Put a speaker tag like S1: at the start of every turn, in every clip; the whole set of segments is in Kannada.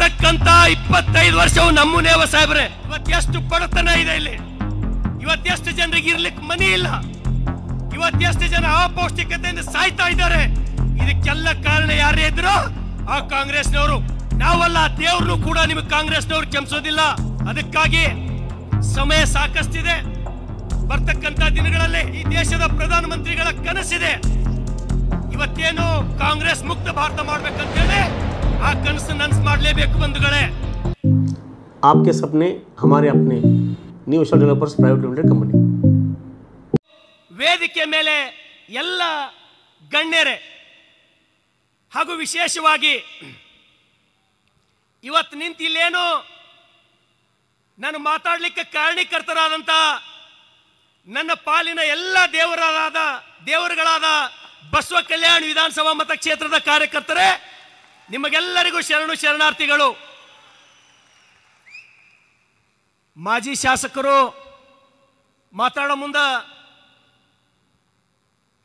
S1: ಬರ್ತಕ್ಕಂತ ಇಪ್ಪತ್ತೈದು ವರ್ಷವು ನಮ್ಮನೇವ ಸಾಹೇಬ್ರೆ? ಇವತ್ತೆಷ್ಟು ಬಡತನ ಇದೆ ಇಲ್ಲಿ. ಇವತ್ತೆಷ್ಟು ಜನರಿಗೆ ಇರ್ಲಿಕ್ಕೆ ಮನಿ ಇಲ್ಲ. ಇವತ್ತೆಷ್ಟು ಜನ ಅಪೌಷ್ಟಿಕತೆಯಿಂದ ಸಾಯ್ತಾ ಇದ್ದಾರೆ. ಇದಕ್ಕೆಲ್ಲ ಕಾರಣ ಯಾರೇ ಇದ್ರು ಆ ಕಾಂಗ್ರೆಸ್ನವರು. ನಾವಲ್ಲ, ದೇವ್ರನ್ನು ಕೂಡ ನಿಮಗೆ ಕಾಂಗ್ರೆಸ್ನವ್ರು ಕ್ಷಮಿಸೋದಿಲ್ಲ ಅದಕ್ಕಾಗಿ ಸಮಯ ಸಾಕಷ್ಟಿದೆ. ಬರ್ತಕ್ಕಂತ ದಿನಗಳಲ್ಲಿ ಈ ದೇಶದ ಪ್ರಧಾನಮಂತ್ರಿಗಳ ಕನಸಿದೆ. ಇವತ್ತೇನು ಕಾಂಗ್ರೆಸ್ ಮುಕ್ತ ಭಾರತ ಮಾಡ್ಬೇಕಂತೇಳಿ ಆ ಕನಸು ನನ್ಸ್ ಮಾಡ್ಲೇಬೇಕು ಬಂಧುಗಳೇ
S2: आपके सपने हमारे अपने new Asia developers private limited company
S1: ವೇದಿಕೆ ಮೇಲೆ ಎಲ್ಲ ಗಣ್ಯರೇ ಹಾಗೂ ವಿಶೇಷವಾಗಿ ಇವತ್ತು ನಿಂತು ಇಲ್ಲೇನು ನಾನು ಮಾತಾಡಲಿಕ್ಕೆ ಕಾರಣೀಕರ್ತರಾದಂಥ ನನ್ನ ಪಾಲಿನ ಎಲ್ಲ ದೇವರಾದ ದೇವರುಗಳಾದ ಬಸವ ಕಲ್ಯಾಣ ವಿಧಾನಸಭಾ ಮತಕ್ಷೇತ್ರದ ಕಾರ್ಯಕರ್ತರೇ ನಿಮಗೆಲ್ಲರಿಗೂ ಶರಣು ಶರಣಾರ್ಥಿಗಳು. ಮಾಜಿ ಶಾಸಕರು ಮಾತಾಡೋ ಮುಂದ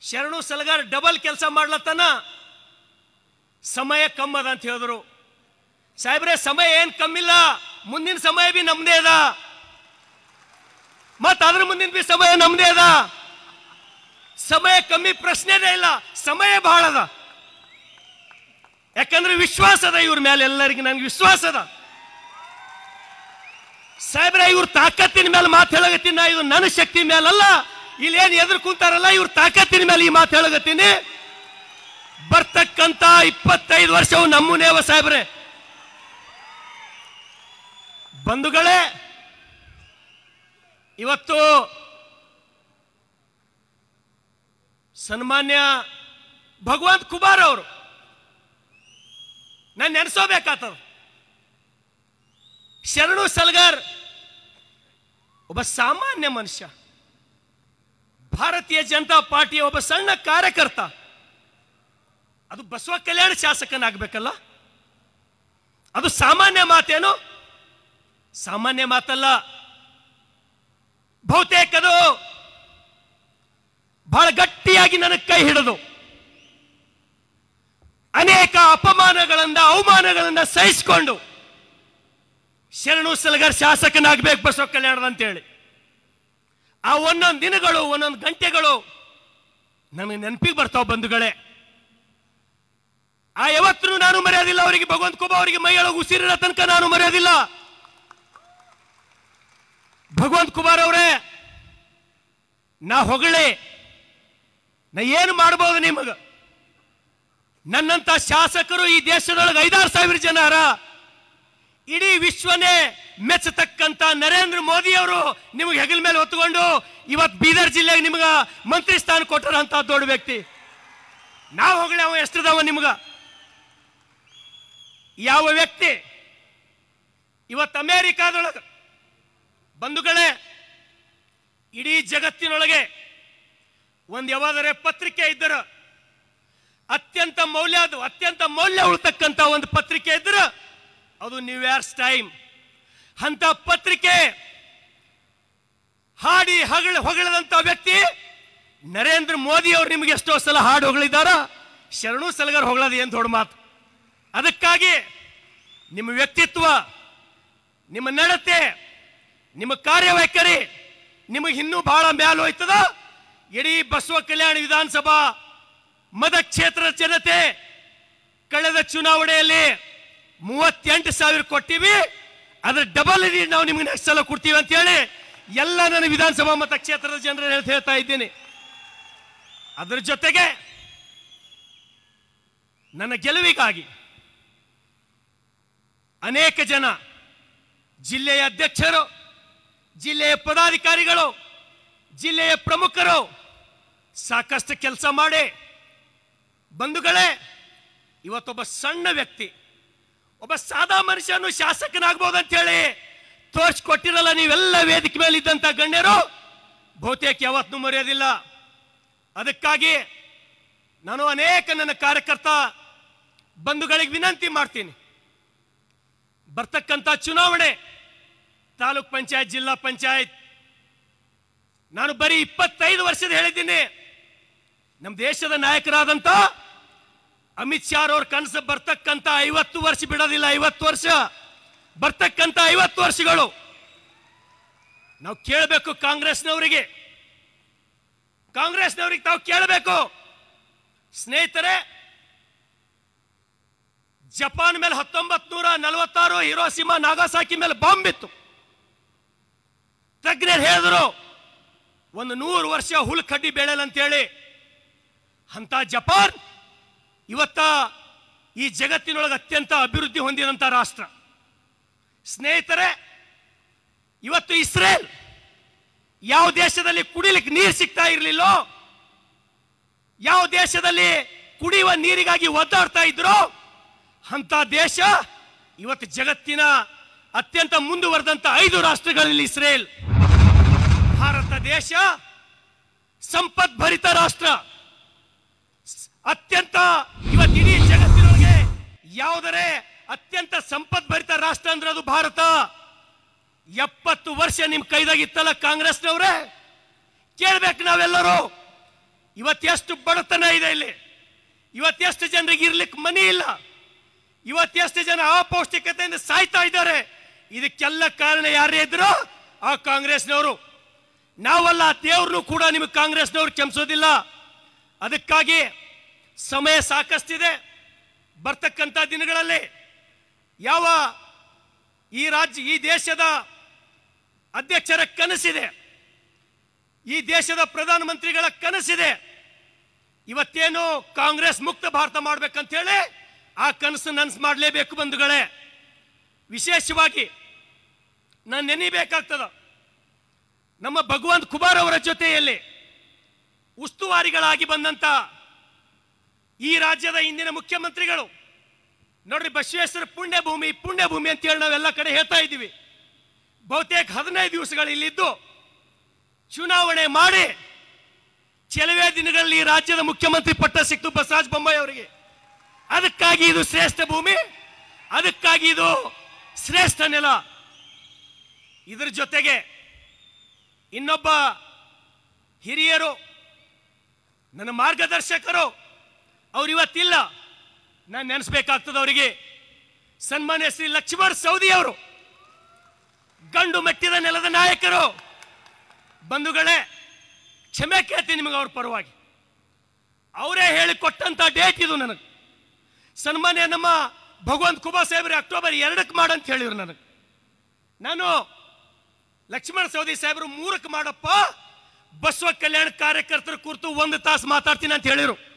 S1: ಶರಣು ಸಲಗಾರ ಡಬಲ್ ಕೆಲಸ ಮಾಡ್ಲತ್ತನ? ಸಮಯ ಕಮ್ಮದ ಅಂತ ಹೇಳಿದ್ರು. ಸಾಹೇಬ್ರೆ, ಸಮಯ ಏನ್ ಕಮ್ಮಿಲ್ಲ? ಮುಂದಿನ ಸಮಯ ಬಿ ನಮ್ದೇ ಅದ. ಮತ್ ಅದ್ರ ಮುಂದಿನ ಬಿ ಸಮಯ ನಮ್ದೇ ಅದ. ಸಮಯ ಕಮ್ಮಿ ಪ್ರಶ್ನೆನೇ ಇಲ್ಲ. ಸಮಯ ಬಹಳ ಅದ. ಯಾಕಂದ್ರೆ ವಿಶ್ವಾಸ ಅದ ಇವ್ರ ಮೇಲೆ ಎಲ್ಲರಿಗೆ ನನ್ಗೆ ವಿಶ್ವಾಸ ಅದ. ಸಾಹೇಬ್ರೆ, ಇವ್ರ ತಾಕತ್ತಿನ ಮೇಲೆ ಮಾತು ಹೇಳಗತ್ತೀನಿ ಇದು ನನ್ನ ಶಕ್ತಿ ಮೇಲಲ್ಲ ಇಲ್ಲಿ ಏನು ಎದುರು ಕುಂತಾರಲ್ಲ, ಇವ್ರ ತಾಕತ್ತಿನ ಮೇಲೆ ಈ ಮಾತು ಹೇಳಗತ್ತೀನಿ ಬರ್ತಕ್ಕಂತ ಇಪ್ಪತ್ತೈದು ವರ್ಷವು ನಮ್ಮನೇವ ಸಾಹೇಬ್ರೆ. ಬಂಧುಗಳೇ, ಇವತ್ತು ಸನ್ಮಾನ್ಯ ಭಗವಂತ ಕುಮಾರ್ ಅವರು ನಾನು ನೆನೆಸೋಬೇಕಾತ ಶರಣು ಸಲ್ಗಾರ್, ಒಬ್ಬ ಸಾಮಾನ್ಯ ಮನುಷ್ಯ. ಭಾರತೀಯ ಜನತಾ ಪಾರ್ಟಿಯ ಒಬ್ಬ ಸಣ್ಣ ಕಾರ್ಯಕರ್ತ. ಅದು ಬಸವ ಕಲ್ಯಾಣ ಶಾಸಕನಾಗಬೇಕಲ್ಲ? ಅದು ಸಾಮಾನ್ಯ ಮಾತೇನು? ಸಾಮಾನ್ಯ ಮಾತಲ್ಲ. ಬಹುತೇಕದು ಬಹಳ ಗಟ್ಟಿಯಾಗಿ ನನಗೆ ಕೈ ಹಿಡಿದು. ಅನೇಕ ಅಪಮಾನಗಳಿಂದ ಅವಮಾನಗಳಿಂದ ಸಹಿಸಿಕೊಂಡು ಶರಣು ಸಲಗರ್ ಶಾಸಕನಾಗಬೇಕು ಬಸವ ಕಲ್ಯಾಣದ ಅಂತೇಳಿ. ಆ ಒಂದೊಂದು ದಿನಗಳು, ಒಂದೊಂದು ಗಂಟೆಗಳು ನನಗೆ ನೆನಪಿಗೆ ಬರ್ತಾವ ಬಂಧುಗಳೇ. ಆ ಯಾವತ್ತೂ ನಾನು ಮರೆಯೋದಿಲ್ಲ, ಅವರಿಗೆ ಭಗವಂತ ಕುಬ ಅವರಿಗೆ ಮೈಯೊಳಗೆ ಉಸಿರಿರೋ ತನಕ ನಾನು ಮರೆಯೋದಿಲ್ಲ. ಭಗವಂತ ಕುಮಾರ್ ಅವರೇ, ನಾ ಹೊಗಳೆ ನಾ ಏನು ಮಾಡ್ಬೋದು ನಿಮಗ? ನನ್ನಂತ ಶಾಸಕರು ಈ ದೇಶದೊಳಗೆ ಐದಾರು ಸಾವಿರ ಜನರ ಇಡೀ ವಿಶ್ವನೇ ಮೆಚ್ಚತಕ್ಕಂತ ನರೇಂದ್ರ ಮೋದಿ ಅವರು ನಿಮಗೆ ಹೆಗಲ ಮೇಲೆ ಹೊತ್ತುಕೊಂಡು ಇವತ್ತು ಬೀದರ್ ಜಿಲ್ಲೆಗೆ ನಿಮ್ಗ ಮಂತ್ರಿ ಸ್ಥಾನ ಕೊಟ್ಟರಂತ ದೊಡ್ಡ ವ್ಯಕ್ತಿ. ನಾವು ಹೋಗಲಿ ಅವ ಎಷ್ಟಿದಾವ ನಿಮ್ಗ. ಯಾವ ವ್ಯಕ್ತಿ ಇವತ್ತು ಅಮೇರಿಕಾದೊಳಗೆ ಬಂಧುಗಳೇ, ಇಡೀ ಜಗತ್ತಿನೊಳಗೆ ಒಂದು ಯಾವಾದರೆ ಪತ್ರಿಕೆ ಇದ್ದರ ಅತ್ಯಂತ ಮೌಲ್ಯ ಅದು, ಅತ್ಯಂತ ಮೌಲ್ಯ ಉಳ್ತಕ್ಕಂಥ ಒಂದು ಪತ್ರಿಕೆ ಇದ್ರೆ ಅದು ನ್ಯೂಯಾರ್ಕ್ಸ್ ಟೈಮ್ ಅಂತ ಪತ್ರಿಕೆ ಹಾಡಿ ಹಗಳ ಹೊಗಳದಂತ ವ್ಯಕ್ತಿ ನರೇಂದ್ರ ಮೋದಿ ಅವರು ನಿಮಗೆ ಎಷ್ಟೋ ಸಲ ಹಾಡು ಹೊಗಳಿದಾರ, ಶರಣು ಸಲಗರ್ ಹೊಗಳದು ಏನು ದೊಡ್ಡ ಮಾತು. ಅದಕ್ಕಾಗಿ ನಿಮ್ಮ ವ್ಯಕ್ತಿತ್ವ, ನಿಮ್ಮ ನಡತೆ, ನಿಮ್ಮ ಕಾರ್ಯವೈಖರಿ ನಿಮಗೆ ಇನ್ನೂ ಬಹಳ ಮ್ಯಾಲ ಹೋಯ್ತದ. ಇಡೀ ಬಸವ ಕಲ್ಯಾಣ ವಿಧಾನಸಭಾ ಮತಕ್ಷೇತ್ರದ ಜನತೆ ಕಳೆದ ಚುನಾವಣೆಯಲ್ಲಿ ಮೂವತ್ತೆಂಟು ಸಾವಿರ ಕೊಟ್ಟಿವಿ. ಅದ್ರ ಡಬಲ್ ನಾವು ನಿಮ್ಗೆ ನೆಕ್ಸ್ಟ್ ಸಲ ಕೊಡ್ತೀವಿ ಅಂತ ಹೇಳಿ ಎಲ್ಲ ನನ್ನ ವಿಧಾನಸಭಾ ಮತಕ್ಷೇತ್ರದ ಜನರನ್ನು ಹೇಳ್ತಾ ಹೇಳ್ತಾ ಇದ್ದೀನಿ. ಅದರ ಜೊತೆಗೆ ನನ್ನ ಗೆಲುವಿಗಾಗಿ ಅನೇಕ ಜನ ಜಿಲ್ಲೆಯ ಅಧ್ಯಕ್ಷರು, ಜಿಲ್ಲೆಯ ಪದಾಧಿಕಾರಿಗಳು, ಜಿಲ್ಲೆಯ ಪ್ರಮುಖರು ಸಾಕಷ್ಟು ಕೆಲಸ ಮಾಡಿ ಬಂಧುಗಳೇ, ಇವತ್ತೊಬ್ಬ ಸಣ್ಣ ವ್ಯಕ್ತಿ, ಒಬ್ಬ ಸಾದಾ ಮನುಷ್ಯನು ಶಾಸಕನಾಗ್ಬೋದು ಅಂತ ಹೇಳಿ ತೋರಿಸ್ಕೊಟ್ಟಿರಲ್ಲ ನೀವೆಲ್ಲ ವೇದಿಕೆ ಮೇಲೆ ಇದ್ದಂತ ಗಣ್ಯರು? ಬಹುತೇಕ ಯಾವತ್ತೂ ಮರೆಯೋದಿಲ್ಲ. ಅದಕ್ಕಾಗಿ ನಾನು ಅನೇಕ ನನ್ನ ಕಾರ್ಯಕರ್ತ ಬಂಧುಗಳಿಗೆ ವಿನಂತಿ ಮಾಡ್ತೀನಿ. ಬರ್ತಕ್ಕಂಥ ಚುನಾವಣೆ, ತಾಲೂಕ್ ಪಂಚಾಯತ್, ಜಿಲ್ಲಾ ಪಂಚಾಯತ್, ನಾನು ಬರೀ ಇಪ್ಪತ್ತೈದು ವರ್ಷದ ಹೇಳಿದ್ದೀನಿ, ನಮ್ಮ ದೇಶದ ನಾಯಕರಾದಂತ ಅಮಿತ್ ಶಾ ಅವ್ರ ಕನಸು ಬರ್ತಕ್ಕಂಥ ಐವತ್ತು ವರ್ಷ ಬಿಡೋದಿಲ್ಲ, ಐವತ್ತು ವರ್ಷ. ಬರ್ತಕ್ಕಂಥ ಐವತ್ತು ವರ್ಷಗಳು. ನಾವು ಕೇಳಬೇಕು ಕಾಂಗ್ರೆಸ್ನವರಿಗೆ. ಕಾಂಗ್ರೆಸ್ನವರಿಗೆ ತಾವು ಕೇಳಬೇಕು. ಸ್ನೇಹಿತರೆ, ಜಪಾನ್ ಮೇಲೆ ಹತ್ತೊಂಬತ್ ನೂರ ನಲವತ್ತಾರು ಹಿರೋಸಿಮಾ ನಾಗಾಸಾಕಿ ಮೇಲೆ ಬಾಂಬ್ ಇತ್ತು. ತಜ್ಞರು ಹೇಳಿದ್ರು, ಒಂದು ನೂರು ವರ್ಷ ಹುಲ್ ಕಡ್ಡಿ ಬೆಳೆಯಲ್ಲ ಅಂತೇಳಿ. ಅಂತ ಜಪಾನ್ ಇವತ್ತ ಈ ಜಗತ್ತಿನೊಳಗೆ ಅತ್ಯಂತ ಅಭಿವೃದ್ಧಿ ಹೊಂದಿದಂಥ ರಾಷ್ಟ್ರ. ಸ್ನೇಹಿತರೆ, ಇವತ್ತು ಇಸ್ರೇಲ್ ಯಾವ ದೇಶದಲ್ಲಿ ಕುಡಿಲಿಕ್ಕೆ ನೀರು ಸಿಗ್ತಾ ಇರಲಿಲ್ಲೋ, ಯಾವ ದೇಶದಲ್ಲಿ ಕುಡಿಯುವ ನೀರಿಗಾಗಿ ಒದ್ದಾಡ್ತಾ ಇದ್ರು ಅಂತ ದೇಶ ಇವತ್ತು ಜಗತ್ತಿನ ಅತ್ಯಂತ ಮುಂದುವರೆದಂತ ಐದು ರಾಷ್ಟ್ರಗಳಲ್ಲಿ ಇಸ್ರೇಲ್. ಭಾರತ ದೇಶ ಸಂಪದ್ಭರಿತ ರಾಷ್ಟ್ರ. ಅತ್ಯಂತ ಇವತ್ತು ಇಡೀ ಜಗತ್ತಿನೊಳಗೆ ಯಾವುದರೆ ಅತ್ಯಂತ ಸಂಪದ್ಭರಿತ ರಾಷ್ಟ್ರ ಅಂದ್ರೆ ಅದು ಭಾರತ. ಎಪ್ಪತ್ತು ವರ್ಷ ನಿಮ್ ಕೈದಾಗಿತ್ತಲ್ಲ ಕಾಂಗ್ರೆಸ್ನವ್ರೆ? ಕೇಳ್ಬೇಕು ನಾವೆಲ್ಲರೂ. ಇವತ್ತೆಷ್ಟು ಬಡತನ ಇದೆ ಇಲ್ಲಿ. ಇವತ್ತೆಷ್ಟು ಜನರಿಗೆ ಇರ್ಲಿಕ್ಕೆ ಮನಿ ಇಲ್ಲ. ಇವತ್ತೆಷ್ಟು ಜನ ಅಪೌಷ್ಟಿಕತೆಯಿಂದ ಸಾಯ್ತಾ ಇದ್ದಾರೆ. ಇದಕ್ಕೆಲ್ಲ ಕಾರಣ ಯಾರೇ ಇದ್ರು ಆ ಕಾಂಗ್ರೆಸ್ನವರು. ನಾವಲ್ಲ ದೇವ್ರನ್ನು ಕೂಡ ನಿಮಗೆ ಕಾಂಗ್ರೆಸ್ನವ್ರು ಕೆಮ್ಸೋದಿಲ್ಲ. ಅದಕ್ಕಾಗಿ ಸಮಯ ಸಾಕಷ್ಟಿದೆ. ಬರ್ತಕ್ಕಂಥ ದಿನಗಳಲ್ಲಿ ಯಾವ ಈ ರಾಜ್ಯ, ಈ ದೇಶದ ಅಧ್ಯಕ್ಷರ ಕನಸಿದೆ, ಈ ದೇಶದ ಪ್ರಧಾನಮಂತ್ರಿಗಳ ಕನಸಿದೆ. ಇವತ್ತೇನು ಕಾಂಗ್ರೆಸ್ ಮುಕ್ತ ಭಾರತ ಮಾಡ್ಬೇಕಂತ ಹೇಳಿ ಆ ಕನಸು ನನಸು ಮಾಡಲೇಬೇಕು ಬಂಧುಗಳೇ. ವಿಶೇಷವಾಗಿ ನಾನು ನೆನಿಬೇಕಾಗ್ತದ, ನಮ್ಮ ಭಗವಂತ ಕುಮಾರ್ ಅವರ ಜೊತೆಯಲ್ಲಿ ಉಸ್ತುವಾರಿಗಳಾಗಿ ಬಂದಂತ ಈ ರಾಜ್ಯದ ಇಂದಿನ ಮುಖ್ಯಮಂತ್ರಿಗಳು. ನೋಡ್ರಿ ಬಸವೇಶ್ವರ ಪುಣ್ಯ ಭೂಮಿ ಪುಣ್ಯ ಭೂಮಿ ಅಂತ ಹೇಳಿ ನಾವೆಲ್ಲ ಕಡೆ ಹೇಳ್ತಾ ಇದ್ದೀವಿ. ಬಹುತೇಕ ಹದಿನೈದು ದಿವಸಗಳು ಇಲ್ಲಿದ್ದು. ಚುನಾವಣೆ ಮಾಡಿ ಕೆಲವೇ ದಿನಗಳಲ್ಲಿ ರಾಜ್ಯದ ಮುಖ್ಯಮಂತ್ರಿ ಪಟ್ಟ ಸಿಕ್ತು ಬಸವರಾಜ ಬೊಮ್ಮಾಯಿ ಅವರಿಗೆ. ಅದಕ್ಕಾಗಿ ಇದು ಶ್ರೇಷ್ಠ ಭೂಮಿ, ಅದಕ್ಕಾಗಿ ಇದು ಶ್ರೇಷ್ಠ ನೆಲ. ಇದರ ಜೊತೆಗೆ ಇನ್ನೊಬ್ಬ ಹಿರಿಯರು, ನನ್ನ ಮಾರ್ಗದರ್ಶಕರು ಅವ್ರು ಇವತ್ತಿಲ್ಲ ನಾನು ನೆನೆಸ್ಬೇಕಾಗ್ತದೆ ಅವರಿಗೆ. ಸನ್ಮಾನ್ಯ ಶ್ರೀ ಲಕ್ಷ್ಮಣ್ ಸೌದಿ ಅವರು. ಗಂಡು ಮೆಟ್ಟಿದ ನೆಲದ ನಾಯಕರು. ಬಂಧುಗಳೇ, ಕ್ಷಮೆ ಕೇಳ್ತೀನಿ ನಿಮಗೆ ಅವ್ರ ಪರವಾಗಿ. ಅವರೇ ಹೇಳಿಕೊಟ್ಟಂತ ಡೇಟ್ ಇದು ನನಗೆ. ಸನ್ಮಾನ್ಯ ನಮ್ಮ ಭಗವಂತ ಕುಮಾರ್ ಸಾಹೇಬ್ರೆ ಅಕ್ಟೋಬರ್ ಎರಡಕ್ಕೆ ಮಾಡಂತ ಹೇಳಿದ್ರು ನನಗೆ. ನಾನು ಲಕ್ಷ್ಮಣ ಸೌದಿ ಸಾಹೇಬರು ಮೂರಕ್ಕೆ ಮಾಡಪ್ಪ, ಬಸವ ಕಲ್ಯಾಣ ಕಾರ್ಯಕರ್ತರ ಕುರಿತು ಒಂದು ತಾಸು ಮಾತಾಡ್ತೀನಿ ಅಂತ ಹೇಳಿರು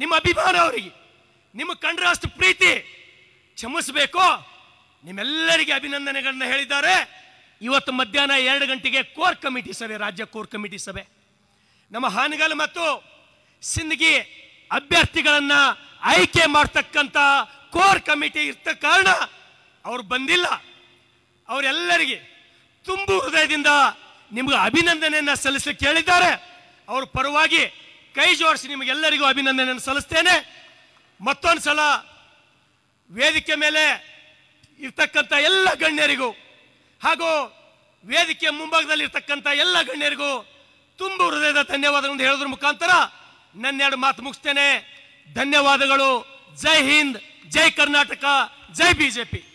S1: ನಿಮ್ಮ ಅಭಿಮಾನ ಅವರಿಗೆ, ನಿಮ್ಮ ಕಂಡ್ರೆ ಅಷ್ಟು ಪ್ರೀತಿ ಕ್ಷಮಿಸಬೇಕು. ನಿಮ್ಮೆಲ್ಲರಿಗೆ ಅಭಿನಂದನೆಗಳನ್ನ ಹೇಳಿದ್ದಾರೆ. ಇವತ್ತು ಮಧ್ಯಾಹ್ನ ಎರಡು ಗಂಟೆಗೆ ಕೋರ್ ಕಮಿಟಿ ಸಭೆ, ರಾಜ್ಯ ಕೋರ್ ಕಮಿಟಿ ಸಭೆ. ನಮ್ಮ ಹಾನಗಲ್ ಮತ್ತು ಸಿಂದಗಿ ಅಭ್ಯರ್ಥಿಗಳನ್ನ ಆಯ್ಕೆ ಮಾಡ್ತಕ್ಕಂಥ ಕೋರ್ ಕಮಿಟಿ ಇರ್ತ ಕಾರಣ ಅವ್ರು ಬಂದಿಲ್ಲ. ಅವರೆಲ್ಲರಿಗೆ ತುಂಬು ಹೃದಯದಿಂದ ನಿಮ್ಗೆ ಅಭಿನಂದನೆಯನ್ನ ಸಲ್ಲಿಸಲಿಕ್ಕೆ ಹೇಳಿದ್ದಾರೆ. ಅವ್ರ ಪರವಾಗಿ ಕೈ ಜೋಡಿಸಿ ನಿಮಗೆಲ್ಲರಿಗೂ ಅಭಿನಂದನೆಯನ್ನು ಸಲ್ಲಿಸ್ತೇನೆ. ಮತ್ತೊಂದು ಸಲ ವೇದಿಕೆ ಮೇಲೆ ಇರ್ತಕ್ಕಂಥ ಎಲ್ಲ ಗಣ್ಯರಿಗೂ ಹಾಗೂ ವೇದಿಕೆ ಮುಂಭಾಗದಲ್ಲಿ ಇರ್ತಕ್ಕಂಥ ಎಲ್ಲ ಗಣ್ಯರಿಗೂ ತುಂಬ ಹೃದಯದ ಧನ್ಯವಾದಗಳನ್ನು ಹೇಳೋದ್ರ ಮುಖಾಂತರ ನನ್ನೆರಡು ಮಾತು ಮುಗಿಸ್ತೇನೆ. ಧನ್ಯವಾದಗಳು. ಜೈ ಹಿಂದ್, ಜೈ ಕರ್ನಾಟಕ, ಜೈ ಬಿಜೆಪಿ.